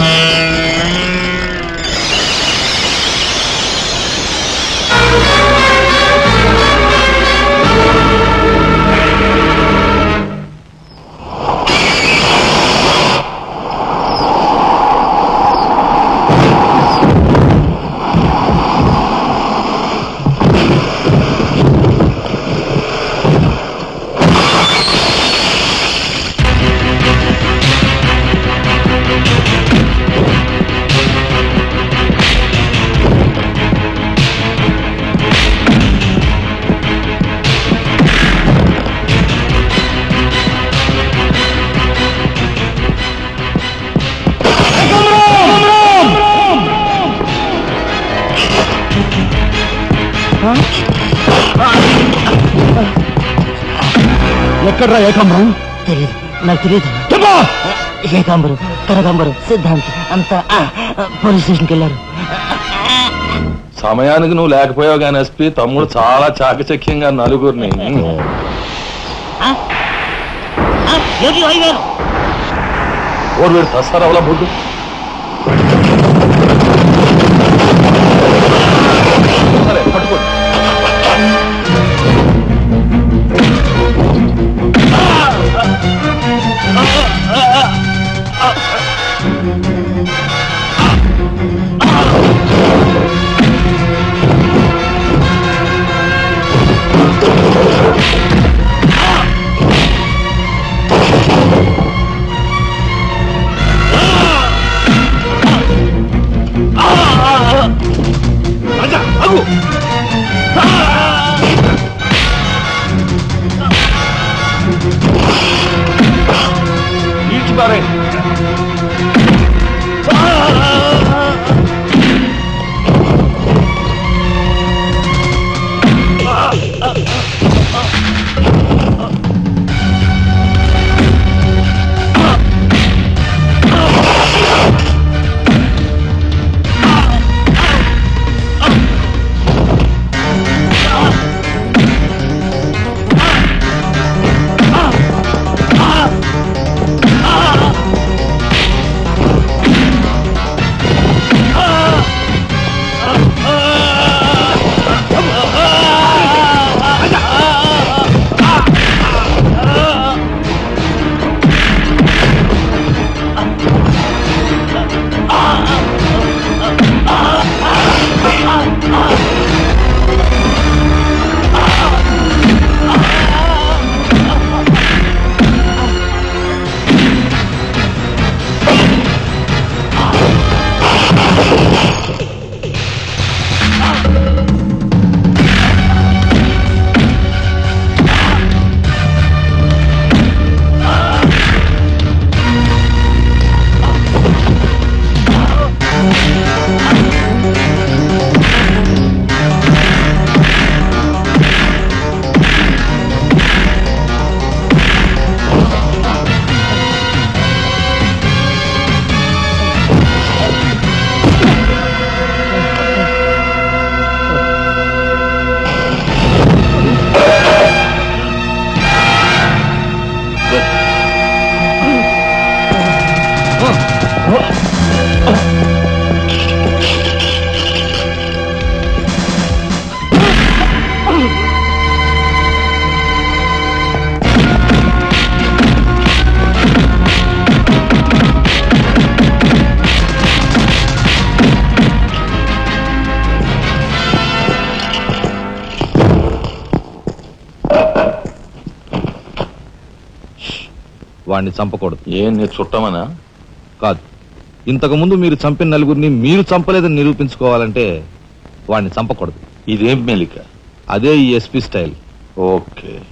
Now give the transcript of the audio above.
Thank. ఎక్కడ్రా ఏకమ్రం తెలియదు నాకు తెలియదు ఏకాంబరు కనకాంబరు సిద్ధాంతి అంతా పోలీస్ స్టేషన్కి వెళ్ళారు. సమయానికి నువ్వు లేకపోయావు కానీ ఎస్పీ తమ్ముడు చాలా చాకచక్యంగా నలుగురిని. ఆ? ఆ, ఏమిటి వైవేలు ఓడు వీడు తస్తారావులా బుడ్డు. जाओ ठीक बारे Ah! వాడిని చంపకూడదు. ఏం నీ చుట్టమనా? కాదు. ఇంతకు ముందు మీరు చంపిన నలుగురిని మీరు చంపలేదని నిరూపించుకోవాలంటే వాడిని చంపకూడదు. ఇదేం మెలిక? అదే ఈ ఎస్పీ స్టైల్. ఓకే.